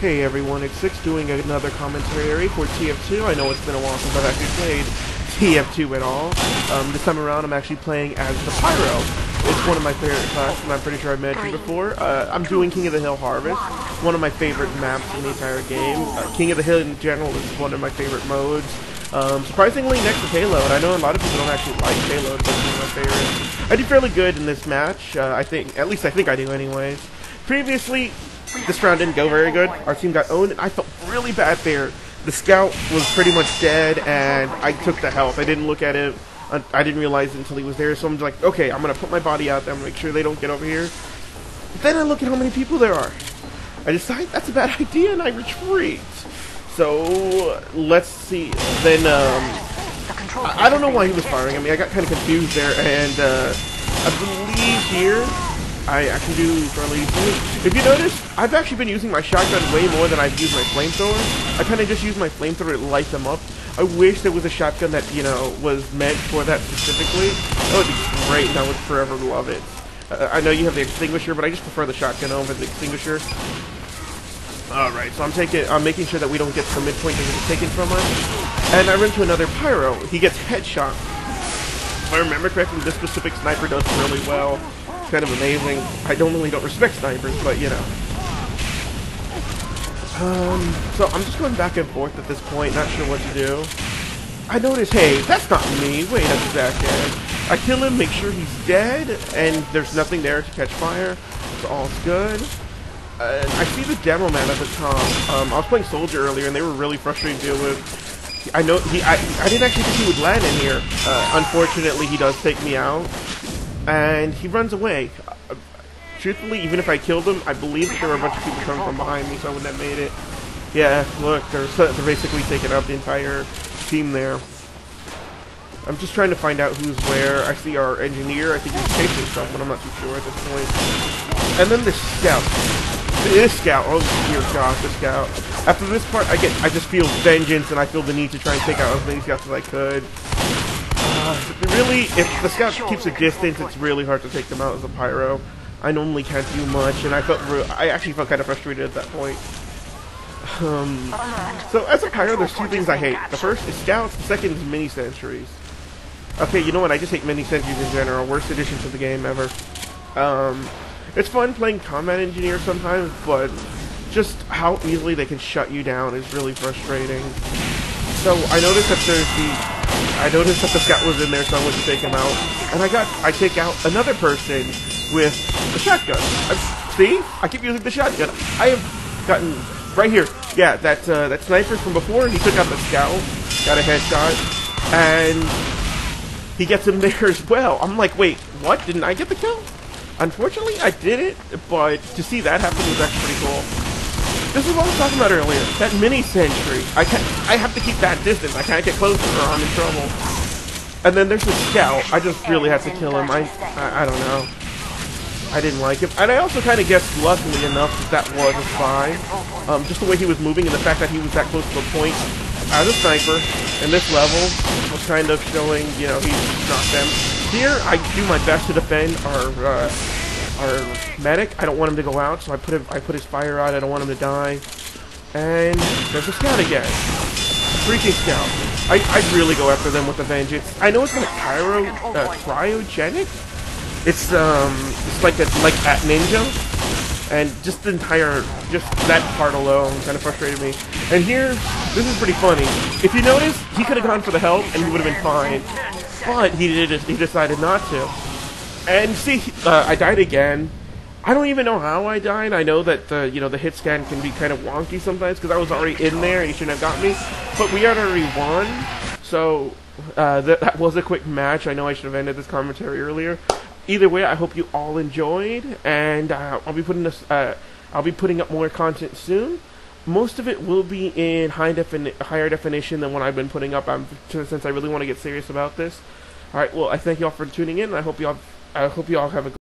Hey everyone, it's Six doing another commentary for TF2. I know it's been a while since I've actually played TF2 at all. Um, this time around I'm actually playing as the Pyro. It's one of my favorite classes, and I'm pretty sure I've mentioned before. Uh, I'm doing King of the Hill Harvest, one of my favorite maps in the entire game. Uh, King of the Hill in general is one of my favorite modes. Um, surprisingly, next to Payload, I know a lot of people don't actually like Payload, but it's one of my favorites. I do fairly good in this match. Uh, I think, at least I think I do, anyways. Previously, this round didn't go very good. Our team got owned, and I felt really bad there. The scout was pretty much dead, and I took the health. I didn't look at it. I didn't realize it until he was there, so I'm like, okay, I'm going to put my body out there. To make sure they don't get over here. Then I look at how many people there are. I decide that's a bad idea, and I retreat. So, let's see. Then, um, I, I don't know why he was firing at me. I got kind of confused there, and uh, I believe here I, I can do fairly easily. If you notice, I've actually been using my shotgun way more than I've used my flamethrower. I kind of just use my flamethrower to light them up. I wish there was a shotgun that, you know, was meant for that specifically. That would be great, and I would forever love it. Uh, I know you have the extinguisher, but I just prefer the shotgun over the extinguisher. Alright, so I'm taking, I'm making sure that we don't get the midpoint taken from us. And I run into another pyro. He gets headshot. If I remember correctly, this specific sniper does really well kind of amazing. I don't really don't respect snipers, but you know. Um, so I'm just going back and forth at this point, not sure what to do. I notice, hey, that's not me. Wait a second. I kill him, make sure he's dead, and there's nothing there to catch fire, so all's good. And I see the demo man at the top. Um, I was playing Soldier earlier, and they were really frustrating to deal with. I know he. I, I didn't actually think he would land in here. Uh, unfortunately, he does take me out and he runs away. Truthfully, even if I killed him, I believe that there were a bunch of people coming from behind me, so I wouldn't have made it. Yeah, look, they're, they're basically taking out the entire team there. I'm just trying to find out who's where. I see our engineer. I think he's chasing someone. I'm not too sure at this point. And then the scout. This scout. Oh dear God, the scout. After this part, I get, I just feel vengeance, and I feel the need to try and take out as many scouts as I could. Really, if the scout keeps a distance, it's really hard to take them out as a pyro. I normally can't do much, and I felt I actually felt kind of frustrated at that point. Um, so as a pyro, there's two things I hate. The first is scouts. The second is mini sentries. Okay, you know what? I just hate mini sentries in general. Worst addition to the game ever. Um, it's fun playing combat engineer sometimes, but just how easily they can shut you down is really frustrating. So I noticed that there's the I noticed that the scout was in there, so I went to take him out. And I got, I take out another person with a shotgun. I, see? I keep using the shotgun. I have gotten, right here, yeah, that, uh, that sniper from before, and he took out the scout, got a headshot, and he gets him there as well. I'm like, wait, what? Didn't I get the kill? Unfortunately, I did it, but to see that happen was actually pretty cool. This is what I was talking about earlier. That mini sentry. I can I have to keep that distance. I can't get closer or I'm in trouble. And then there's the scout. I just really had to kill him. I, I, I don't know. I didn't like him. And I also kind of guessed, luckily enough, that that was a spy. Um, just the way he was moving and the fact that he was that close to the point as a sniper in this level was kind of showing, you know, he's not them. Here, I do my best to defend our uh, our medic. I don't want him to go out, so I put I put his fire out. I don't want him to die. And there's a scout again. Freaking scout. I, I'd really go after them with a vengeance. I know it's like pyro, uh, cryogenic. It's um, it's like a like at ninja, and just the entire, just that part alone kind of frustrated me. And here, this is pretty funny. If you notice, he could have gone for the help and he would have been fine, but he did. He decided not to. And see, uh, I died again. I don't even know how I died. I know that the you know the hit scan can be kind of wonky sometimes because I was already in there and he shouldn't have got me. But we had already won, so uh, that, that was a quick match. I know I should have ended this commentary earlier. Either way, I hope you all enjoyed, and uh, I'll be putting this. Uh, I'll be putting up more content soon. Most of it will be in high defini- higher definition than what I've been putting up. I'm, since I really want to get serious about this. All right. Well, I thank you all for tuning in. I hope you all I hope you all have a